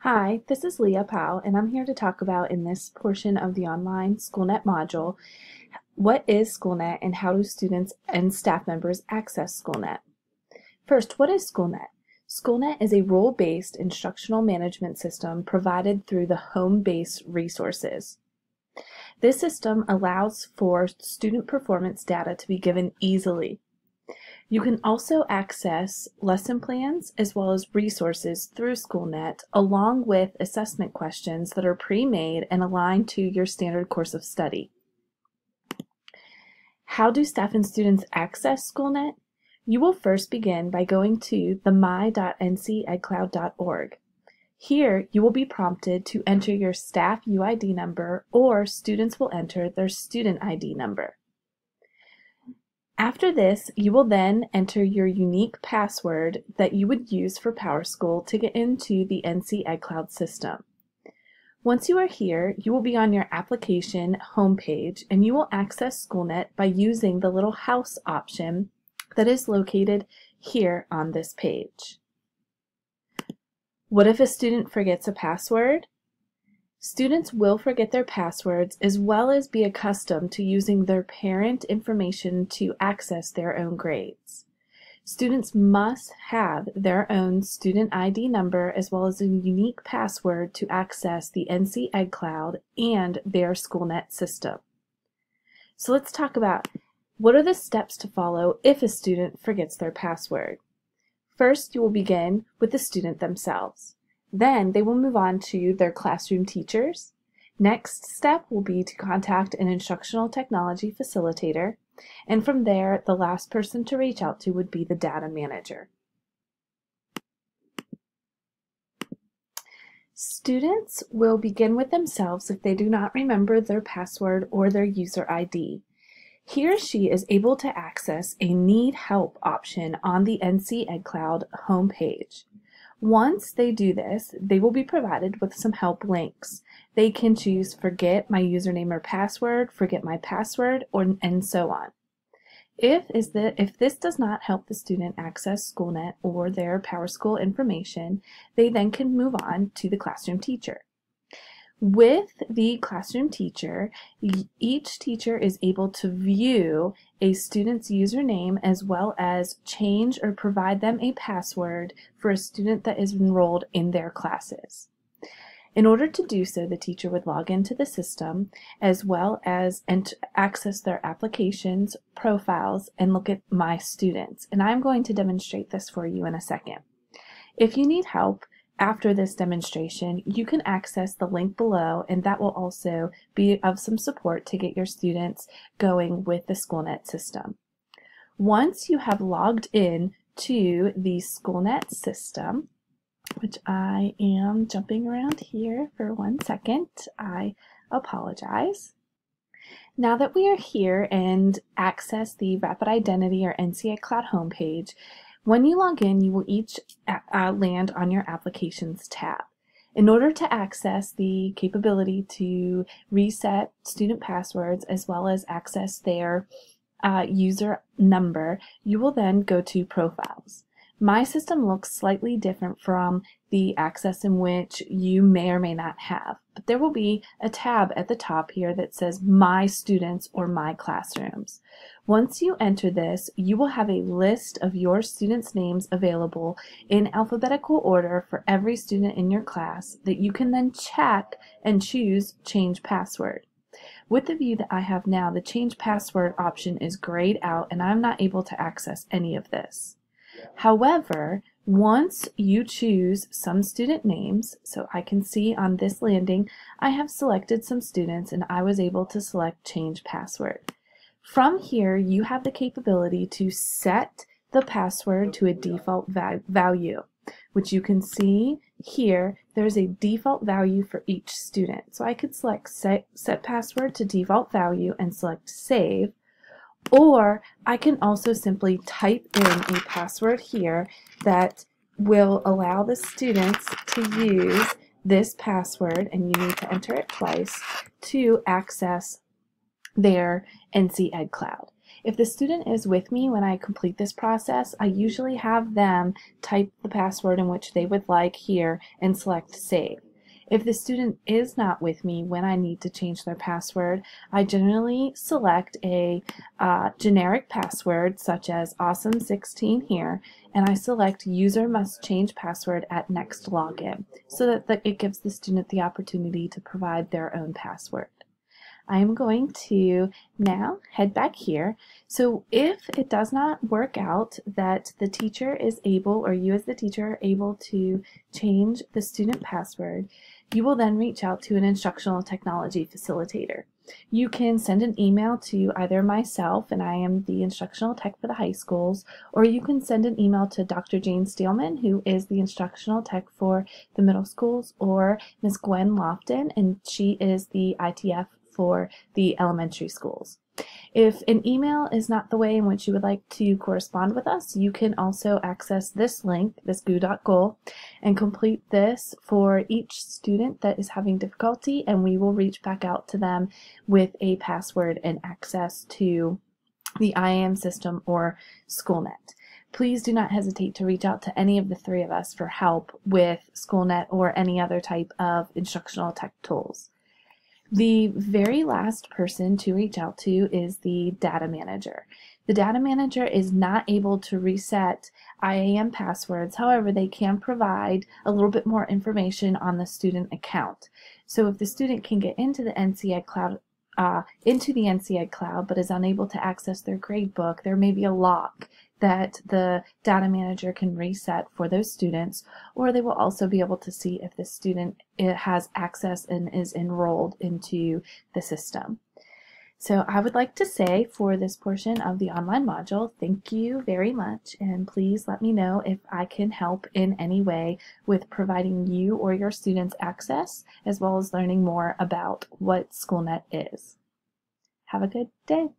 Hi, this is Leah Powell, and I'm here to talk about in this portion of the online SchoolNet module, what is SchoolNet and how do students and staff members access SchoolNet? First, what is SchoolNet? SchoolNet is a role-based instructional management system provided through the Home Base resources. This system allows for student performance data to be given easily you can also access lesson plans as well as resources through SchoolNet along with assessment questions that are pre-made and aligned to your standard course of study. How do staff and students access SchoolNet? You will first begin by going to the my.ncedcloud.org. Here, you will be prompted to enter your staff UID number or students will enter their student ID number. After this, you will then enter your unique password that you would use for PowerSchool to get into the NC EdCloud system. Once you are here, you will be on your application homepage and you will access SchoolNet by using the little house option that is located here on this page. What if a student forgets a password? Students will forget their passwords as well as be accustomed to using their parent information to access their own grades. Students must have their own student ID number as well as a unique password to access the NC EdCloud and their SchoolNet system. So let's talk about what are the steps to follow if a student forgets their password. First, you will begin with the student themselves. Then they will move on to their classroom teachers. Next step will be to contact an instructional technology facilitator, and from there, the last person to reach out to would be the data manager. Students will begin with themselves if they do not remember their password or their user ID. He or she is able to access a Need Help option on the NC EdCloud homepage. Once they do this, they will be provided with some help links. They can choose forget my username or password, forget my password, or and so on. If, is the, if this does not help the student access SchoolNet or their PowerSchool information, they then can move on to the classroom teacher. With the classroom teacher, each teacher is able to view a student's username as well as change or provide them a password for a student that is enrolled in their classes. In order to do so, the teacher would log into the system as well as access their applications, profiles, and look at My Students. And I'm going to demonstrate this for you in a second. If you need help, after this demonstration, you can access the link below and that will also be of some support to get your students going with the SchoolNet system. Once you have logged in to the SchoolNet system, which I am jumping around here for one second, I apologize. Now that we are here and access the Rapid Identity or NC EdCloud homepage, when you log in, you will each uh, land on your Applications tab. In order to access the capability to reset student passwords as well as access their uh, user number, you will then go to Profiles. My system looks slightly different from the access in which you may or may not have. But there will be a tab at the top here that says My Students or My Classrooms. Once you enter this, you will have a list of your students' names available in alphabetical order for every student in your class that you can then check and choose Change Password. With the view that I have now, the Change Password option is grayed out and I'm not able to access any of this. However, once you choose some student names, so I can see on this landing, I have selected some students and I was able to select change password. From here, you have the capability to set the password to a default va value, which you can see here, there's a default value for each student. So I could select set, set password to default value and select save, or I can also simply type in a password here that will allow the students to use this password, and you need to enter it twice, to access their NC EdCloud. If the student is with me when I complete this process, I usually have them type the password in which they would like here and select save. If the student is not with me when I need to change their password, I generally select a uh, generic password such as awesome16 here, and I select user must change password at next login so that the, it gives the student the opportunity to provide their own password. I'm going to now head back here. So if it does not work out that the teacher is able, or you as the teacher are able to change the student password, you will then reach out to an instructional technology facilitator. You can send an email to either myself, and I am the instructional tech for the high schools, or you can send an email to Dr. Jane Steelman, who is the instructional tech for the middle schools, or Ms. Gwen Lofton, and she is the ITF for the elementary schools. If an email is not the way in which you would like to correspond with us, you can also access this link, this goo.goal, and complete this for each student that is having difficulty, and we will reach back out to them with a password and access to the IAM system or SchoolNet. Please do not hesitate to reach out to any of the three of us for help with SchoolNet or any other type of instructional tech tools. The very last person to reach out to is the data manager. The data manager is not able to reset IAM passwords. However, they can provide a little bit more information on the student account. So if the student can get into the NCED Cloud uh, into the NCED Cloud but is unable to access their gradebook, there may be a lock that the data manager can reset for those students, or they will also be able to see if the student eh, has access and is enrolled into the system. So I would like to say for this portion of the online module, thank you very much, and please let me know if I can help in any way with providing you or your students access, as well as learning more about what SchoolNet is. Have a good day.